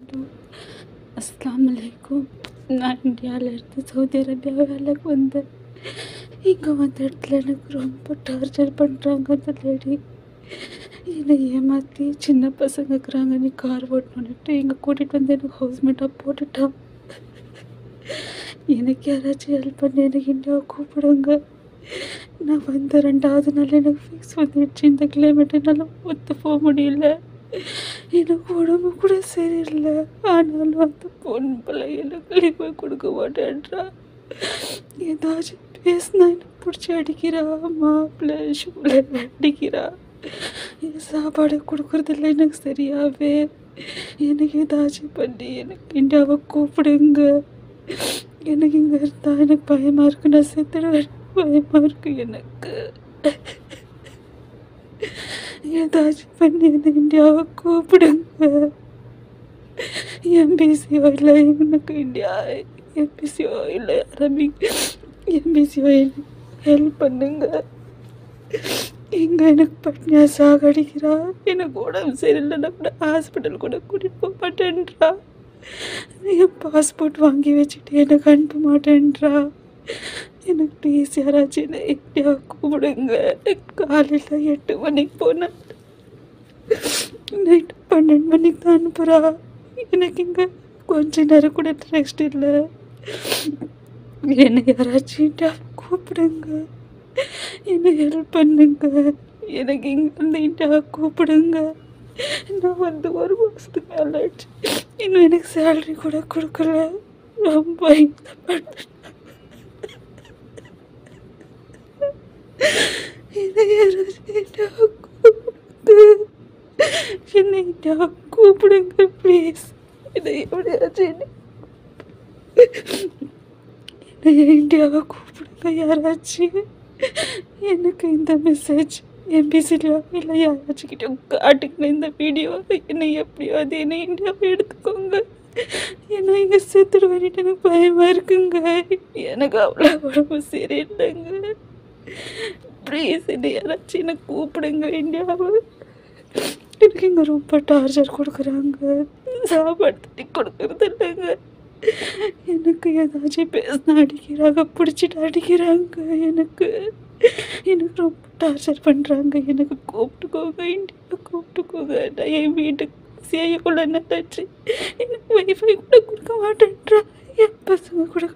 அஸ்லாம் அலைக்கும் நான் இந்தியாவிலேருந்து சவுதி அரேபியா வேலைக்கு வந்தேன் இங்கே வந்த இடத்துல எனக்கு ரொம்ப டார்ச்சர் பண்ணுறாங்க அந்த லேடி என்னை ஏமாற்றி சின்ன பசங்க இருக்கிறாங்க நீ கார் ஓட்டணுன்ட்டு இங்கே கூட்டிகிட்டு வந்து எனக்கு ஹவுஸ்மேட்டாக போட்டுட்டான் எனக்கு யாராச்சும் ஹெல்ப் பண்ணி எனக்கு இந்தியாவை கூப்பிடுங்க நான் வந்த ரெண்டாவது நாள் எனக்கு ஃபிக்ஸ் வந்துடுச்சு இந்த கிளைமேட் என்னால் ஒத்து போக முடியல எனக்கு உடம்பு கூட சரியில்லை. ஆனாலும் அந்த பொண்ணு பிள்ளை எனக்கு லீவை கொடுக்க மாட்டேன்றா. ஏதாச்சும் பேசினா எனக்கு பிடிச்சி அடிக்கிறா மாப்பிள்ளை ஷூல அடிக்கிறா. என் சாப்பாடு கொடுக்குறதில்ல எனக்கு சரியாவே எனக்கு ஏதாச்சும் பண்ணி எனக்கு இந்தியாவை கூப்பிடுங்க. எனக்கு இங்கே இருந்தால் எனக்கு பயமாக இருக்கு. நான் செத்துடுவேன். பயமாக இருக்கு எனக்கு. ஏதாச்சும் பண்ணி என்னை இந்தியாவை கூப்பிடுங்க. எம்பிசியோ இல்லை எனக்கு இந்தியா எம்பிசியோ இல்லை அரபிக் எம்பிசியோ ஹெல்ப் பண்ணுங்க. எங்கே எனக்கு பட்னியா சாகடிக்கிறா? எனக்கு உடம்பு சரியில்லைன்னா கூட ஹாஸ்பிட்டல் கூட கூட்டிகிட்டு போக மாட்டேன்றா. என் பாஸ்போர்ட் வாங்கி வச்சுட்டு எனக்கு அனுப்ப மாட்டேன்றா. எனக்கு ப்ளீஸ் யாராச்சும் என்னை கூப்பிடுங்க. காலையில் எட்டு மணிக்கு போனேன் நைட்டு பன்னெண்டு மணிக்கு தான் அனுப்புகிறா எனக்கு இங்கே கொஞ்ச நேரம் கூட ரெஸ்ட் இல்லை. என்னை யாராச்சும் கூப்பிடுங்க. என்னை ஹெல்ப் பண்ணுங்க. எனக்கு இங்கேருந்து இந்தியா கூப்பிடுங்க. நான் வந்து ஒரு மாதத்துக்கு மேலே ஆயிடுச்சு இன்னும் எனக்கு சேலரி கூட கொடுக்கல. ரொம்ப இந்த கூப்பிடுங்க கூப்பிடுங்க ப்ளீஸ் என்னை எப்படியாச்சும் என்னை இந்தியாவை கூப்பிடுங்க யாராச்சும் எனக்கு இந்த மெசேஜ் எம்பிசிலையோ இல்லை யாராச்சும் கிட்ட காட்டுங்க இந்த வீடியோ என்னை எப்படியாவது என்னை இந்தியாவை எடுத்துக்கோங்க ஏன்னா இங்கே செத்துடுவேன்ட்டு எனக்கு பயமாக இருக்குங்க எனக்கு அவ்வளோ உடம்பு சரியில்லைங்க ப்ளீஸ் இது யாராச்சும் என்னை கூப்பிடுங்க இந்தியாவை எனக்கு இங்கே ரொம்ப டார்ச்சர் கொடுக்குறாங்க. சாப்பாடு தட்டி கொடுக்கறது இல்லைங்க. எனக்கு ஏதாச்சும் பேசினா அடிக்கிறாங்க பிடிச்சிட்டு அடிக்கிறாங்க. எனக்கு எனக்கு ரொம்ப டார்ச்சர் பண்ணுறாங்க எனக்கு கூப்பிட்டுக்கோங்க இண்டியாவை கூப்பிட்டுக்கோங்க. நான் என் வீட்டுக்கு செய்யக்குள்ள நல்லாச்சு எனக்கு வைஃபை கூட கொடுக்க மாட்டேன்றா. என் பசங்க கூட